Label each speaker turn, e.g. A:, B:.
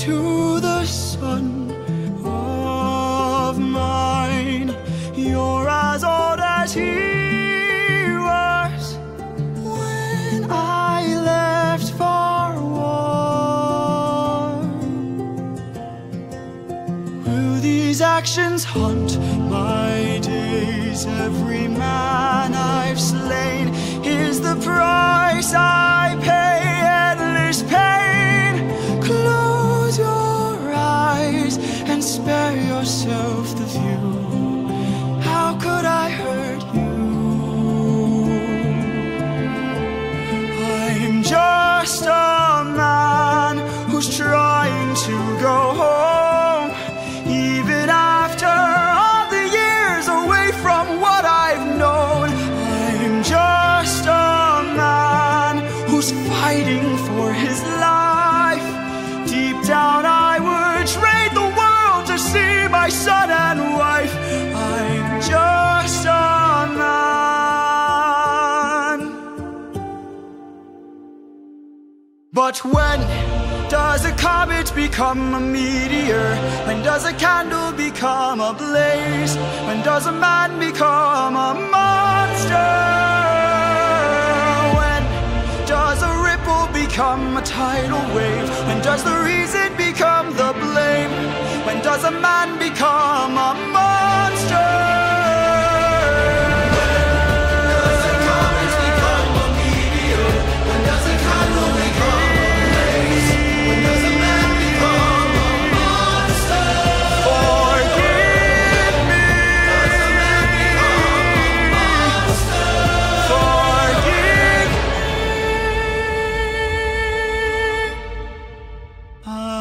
A: to the son of mine. You're as old as he was when I left for war. Will these actions haunt my days? Yourself the view. But when does a comet become a meteor? When does a candle become a blaze? When does a man become a monster? When does a ripple become a tidal wave? When does the reason become the blame? When does a man become a? Ah. Uh...